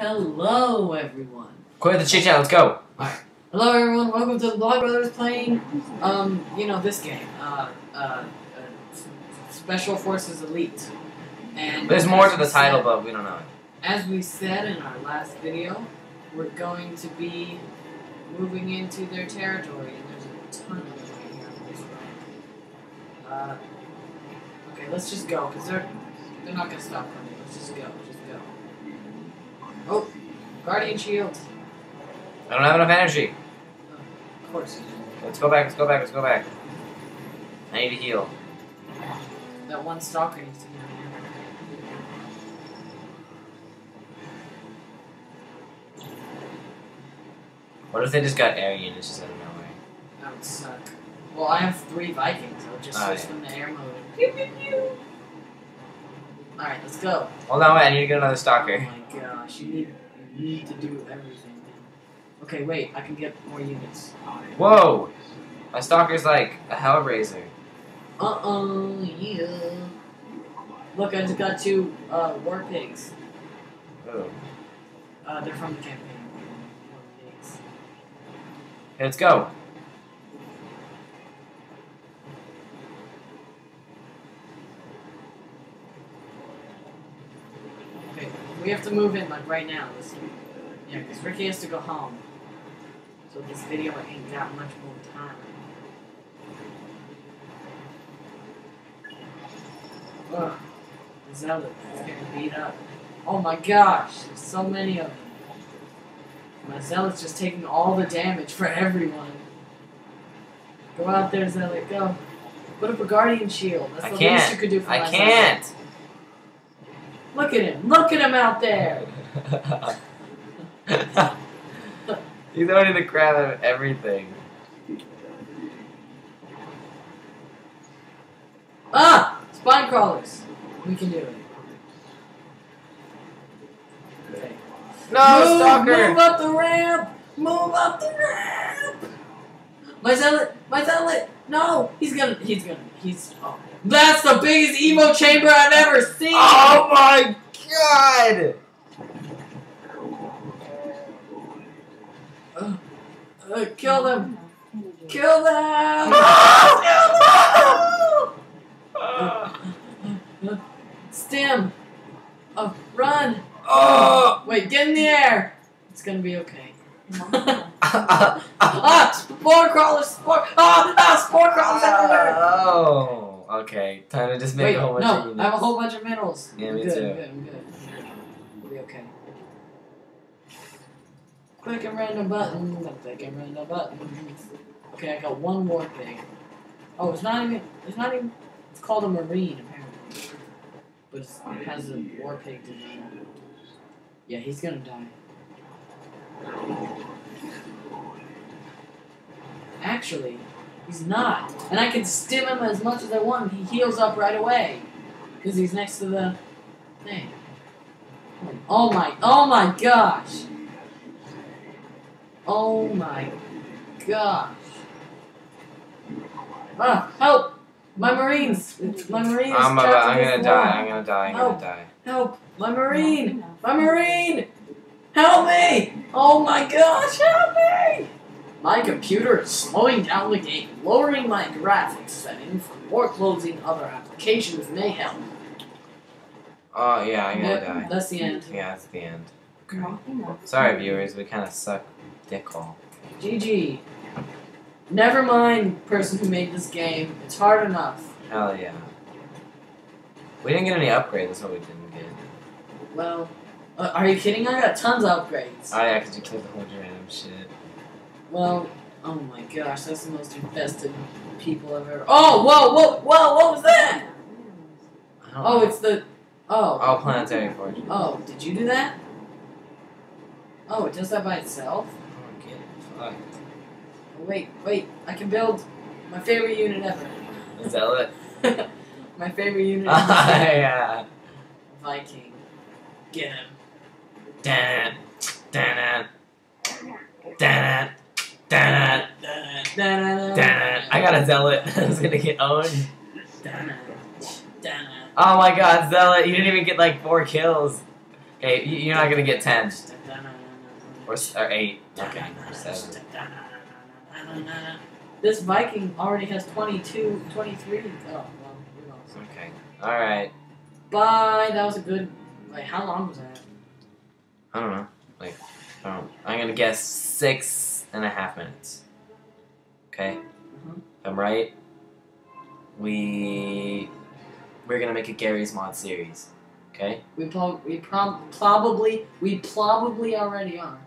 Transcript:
Hello, everyone. Quit the chit chat. Let's go. Hello, everyone. Welcome to the Block Brothers playing, um, you know, this game, uh, uh, uh Special Forces Elite. And There's more to the title, said- but we don't know it. As we said in our last video, we're going to be moving into their territory, and there's a ton of them right here on this road. Uh, okay, let's just go, because they're, they're not going to stop coming. Let's just go, just go. Guardian Shield. I don't have enough energy. Of course you do. Let's go back. Let's go back. Let's go back. I need to heal. That one stalker needs to be here. What if they just got air units just out of nowhere. That would suck. Well, I have three Vikings. I would just Oh, switch yeah. them to air mode. Pew, pew, pew. Alright, let's go. Hold on, wait. I need to get another stalker. Oh stalker. my gosh, you need, you need to do everything. Okay, wait, I can get more units. Whoa! My stalker's like a Hellraiser. Uh-oh, yeah. Look, I just got two uh, war pigs. Oh. Uh, they're from the campaign. War pigs. Okay, let's go. Okay, we have to move in like right now. This, yeah, because Ricky has to go home. So this video ain't got much more time. Ugh, the zealot is getting beat up. Oh my gosh, there's so many of them. My zealot's just taking all the damage for everyone. Go out there, zealot, go. Put up a guardian shield. That's I the least you could do for I can't. Look at him. Look at him out there. He's already the crap out of everything. Ah! Spine crawlers. We can do it. Okay. No, move, stalker! Move up the ramp! Move up the ramp! My zealot! My zealot! No! He's gonna. He's gonna. He's. Oh. That's the biggest emo chamber I've ever seen! Oh my god! Uh, uh, kill them! Kill them! Stim! Oh, run! Oh! Wait, get in the air! It's gonna be okay. ah! Spore crawlers! Spore! Ah! Ah! Spore crawlers everywhere! Oh, okay. Time to just make Wait, a whole bunch no, of I have a whole bunch of minerals. Yeah, I'm me good, too. I'm good, I'm good. We'll be okay. Click and random buttons. I'm clicking random buttons. Okay, I got one more thing. Oh, it's not even. It's not even. It's called a marine apparently, but it's, it has a war pig design. Yeah, he's gonna die. Actually, he's not, and I can stim him as much as I want. and He heals up right away because he's next to the thing. Oh my! Oh my gosh! Oh my gosh! Ah, help! My marines! My Marines! I'm, about, I'm gonna die. I'm gonna die. I'm gonna die. Help! My marine! My marine! Help me! Oh my gosh, help me! My computer is slowing down the game. Lowering my graphics settings or closing other applications may help. Oh yeah, I'm gonna Yep, die. that's the end. Yeah, that's the end. Sorry, viewers. We kind of suck dick hole. GG. Never mind, person who made this game. It's hard enough. Hell yeah. We didn't get any upgrades. That's what we didn't get. Well, uh, are you kidding? I got tons of upgrades. Oh yeah, 'cause you killed the whole random shit. Well, oh my gosh, that's the most infested people I've ever. Oh, whoa, whoa, whoa! What was that? Oh, know. it's the. Oh, Oh, planetary forge. oh, did you do that? Oh, it does that by itself. I don't get it. Fuck. Oh, wait, wait, I can build my favorite unit ever. Is that it? my favorite unit ever. yeah. Viking. Get him. Dan. Dan. Dan Dan Dan I got a zealot. I was gonna get owned. Oh my god, Zealot, you didn't even get like four kills. Okay, you- you're not gonna get ten or, or eight. Okay, or seven. This Viking already has 22, 23. Oh, well. Okay. All right. Bye. That was a good. Like, how long was that? I don't know. Like, I don't. I'm gonna guess six and a half minutes. Okay. Mhm. If I'm right. We we're gonna make a Garry's Mod series. Okay. We, prob- we prob- probably we probably already are.